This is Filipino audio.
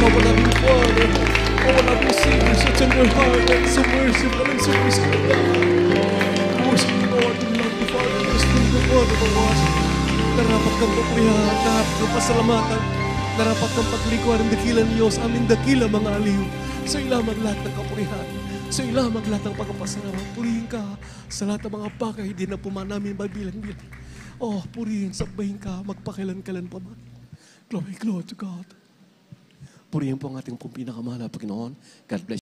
Sa madaling Father. O wala po Savior, so tender hearted, so merciful, and so merciful. Worship you, Lord, in love you, Father, just in the Father of us. Narapat kang kapurihan, narapat kang pasalamatan, narapat kang paglikuan ng dakila ng Diyos, aming dakila mga aliw. Sa ilamang lahat ng kapurihan, sa ilamang lahat ng pagkapasalamat, purihin ka sa lahat ng mga bagay, hindi na po man namin mabilang-bilang. Oh, purihin, sabahin ka, magpakilan-kalan pa man. Glory, glory to God. Purihin po ang ating pinakamahal na Panginoon. God bless